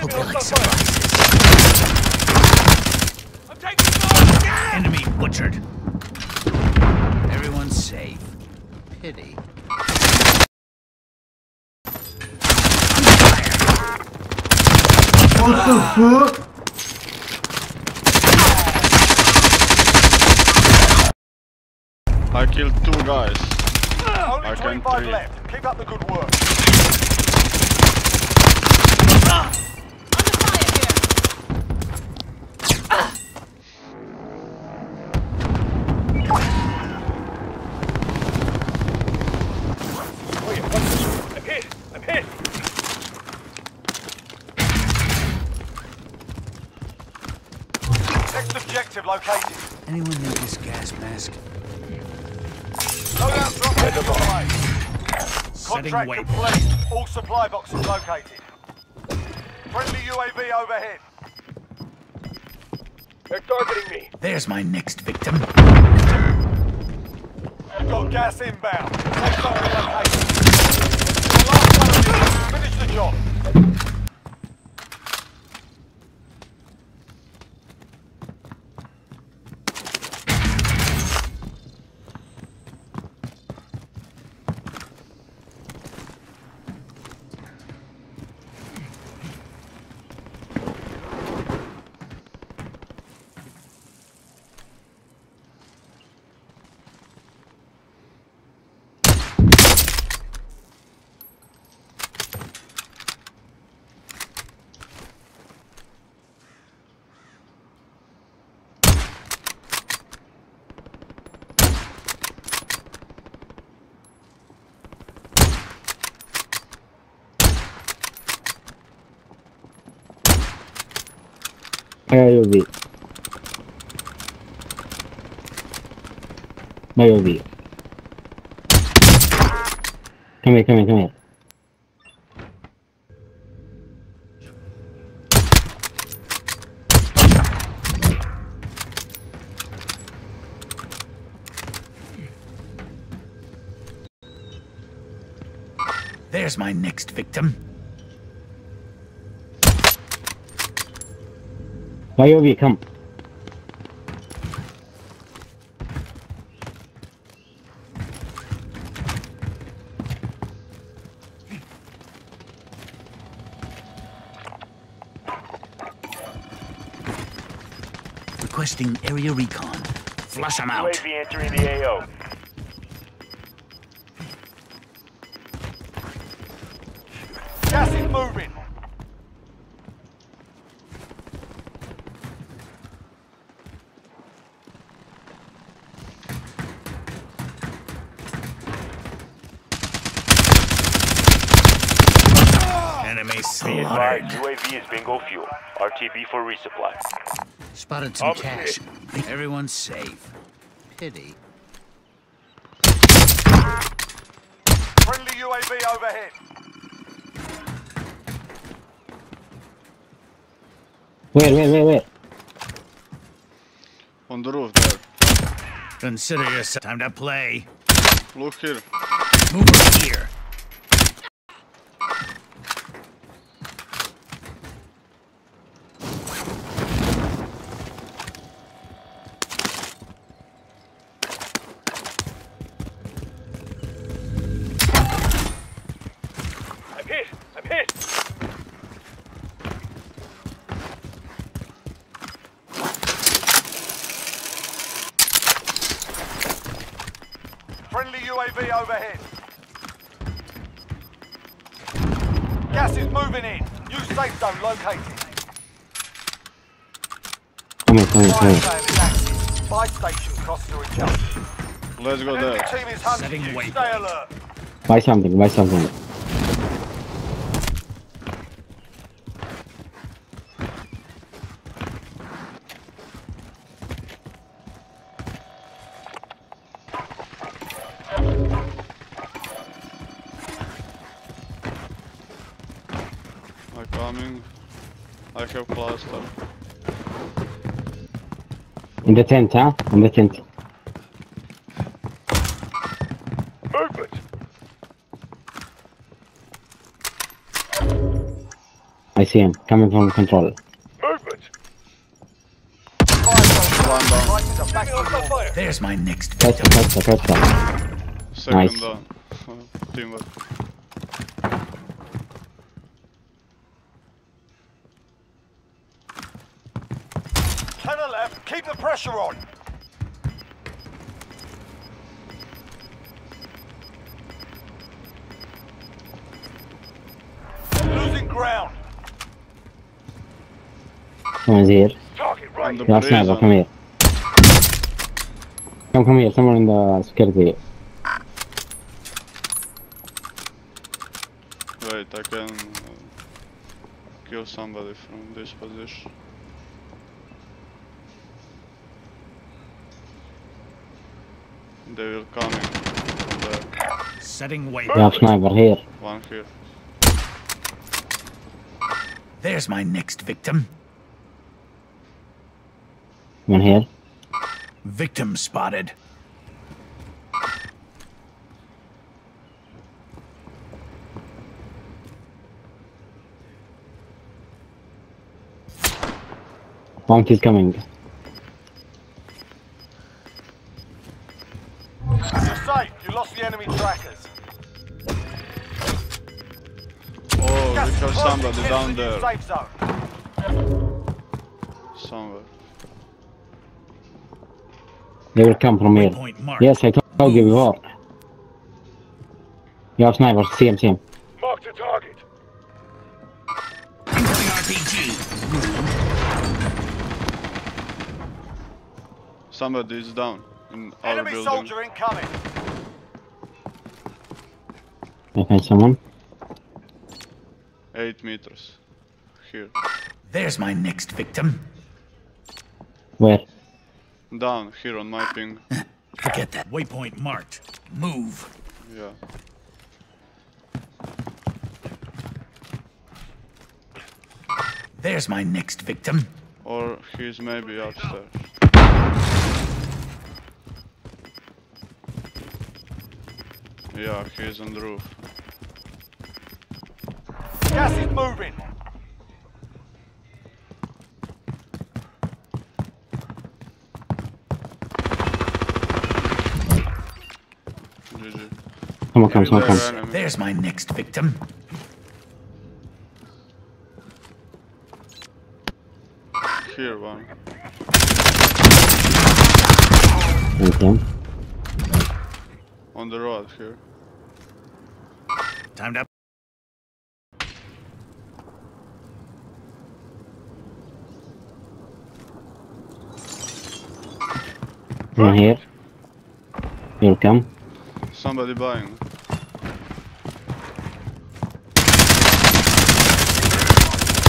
Hope they like surprises. I'm taking fire! Enemy butchered. Everyone's safe. Pity. What the fuck? I killed two guys. Ah! Only I 25 left. Keep up the good work. Ah! I'm hit! I'm hit! Next objective located. Anyone need this gas mask? Loadout drop headed on the way. Contract weight. complete. All supply boxes located. Friendly UAV overhead. They're targeting me. There's my next victim. Got gas inbound. Safe zone relocated. The last one. Finish the job. Come here, come here, come here. There's my next victim. Where are you? Come. Requesting area recon. Flush them out. UAV entering the AO. Enemy Be advised. UAV is bingo fuel. RTB for resupply. Spotted some Opposite. cash. Everyone's safe. Pity. Friendly UAV overhead. Where, where, where, where? On the roof there. Consider yourself time to play. Look here. Move over here. I'm hit! I'm hit! Friendly UAV overhead. Gas is moving in. New safe zone located. Come here, come here, come Fire here. sale is active. Buy station costs are adjusted. Let's go Enemy there. team is hunting Setting you. Stay alert. Buy something, buy something. I'm coming. I have cluster. In the tent, huh? In the tent. Movement! I see him coming from control. Movement. Fire zone. One down. Prices are back to normal. There's my next. Second Nice. down. Teamwork. Ten to left. Keep the pressure on. Losing ground. Someone's here. Target On right. the You have sniper, come here. Come, come here, someone in the security. Wait, I can uh, kill somebody from this position. They will come in from there. Setting You waypoint. have sniper here. One here. There's my next victim. One here. Victim spotted. Bounty is coming. Gas we is have closing somebody down there. Safe. Somewhere. They will come from here. Yes, I told you before. You have sniper, see him, see him. Mark the target. Incoming RPG. Somebody is down in our Enemy building. soldier incoming. I find someone. 8 meters. Here. There's my next victim. Where? Down, here on my ping. Forget that. Waypoint marked. Move. Yeah. There's my next victim. Or he's maybe upstairs. Yeah, he's on the roof. Gas is moving. GG. Someone comes, someone There, comes. enemy. There's my next victim. Here one. Thank him. On the road here. Time to One here. You'll come. Somebody buying.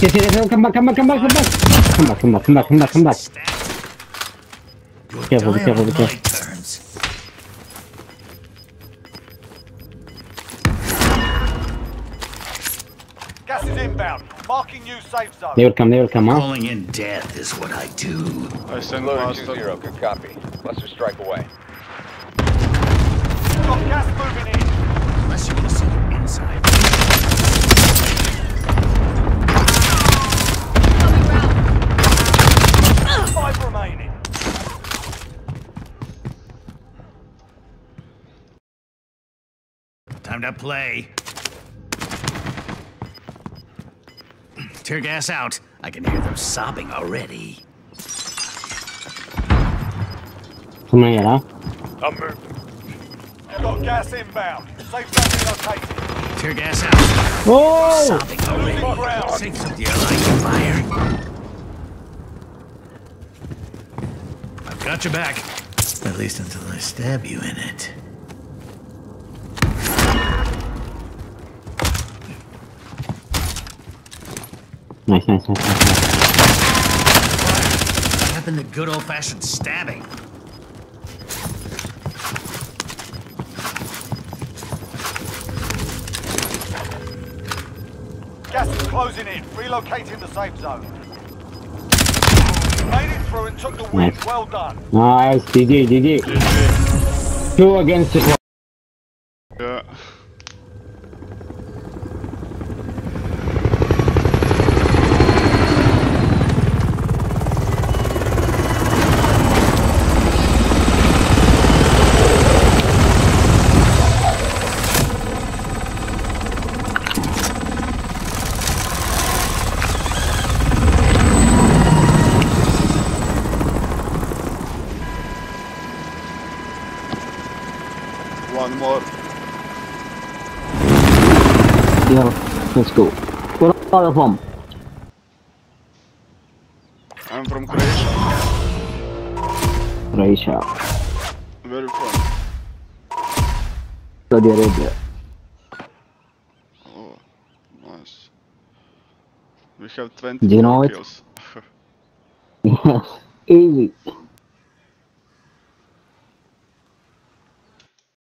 Yes, yes, yes, come back, come back, come back, come back. Come back, come back, come back, come back, come back. You'll Careful, be die careful, be careful. They will come, they will come, huh? Calling in death is what I do. I send Loader master. 2-0, good copy. Buster strike away. Got gas moving in. Unless you want to see the inside. Five remaining. Time to play. Tear gas out. I can hear them sobbing already. Someone here, huh? I'm moving. Got gas inbound. Safe zone relocated. Tear gas out. Oh! Sobbing already. Losing ground. Safe zone dear like fire. I've got your back. At least until I stab you in it. Nice, nice, nice, nice, nice. What happened to good old-fashioned stabbing? Gas is closing in. Relocating the safe zone. Made it through and took the win. Nice. Well done. Nice, GG, GG. Two against one. Yeah. Yeah, let's go. Where are you from? I'm from Croatia. Croatia, Where are you from? Saudi Arabia. Oh, nice. We have 20 Do you know it? Yes, easy.